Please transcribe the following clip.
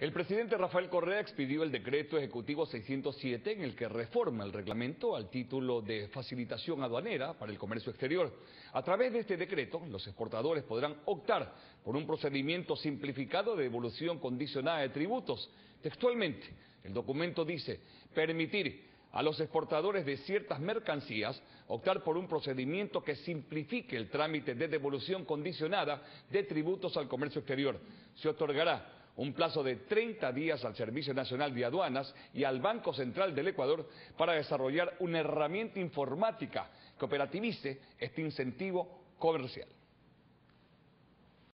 El presidente Rafael Correa expidió el decreto ejecutivo 607 en el que reforma el reglamento al título de facilitación aduanera para el comercio exterior. A través de este decreto, los exportadores podrán optar por un procedimiento simplificado de devolución condicionada de tributos. Textualmente, el documento dice permitir a los exportadores de ciertas mercancías optar por un procedimiento que simplifique el trámite de devolución condicionada de tributos al comercio exterior. Se otorgará un plazo de 30 días al Servicio Nacional de Aduanas y al Banco Central del Ecuador para desarrollar una herramienta informática que operativice este incentivo comercial.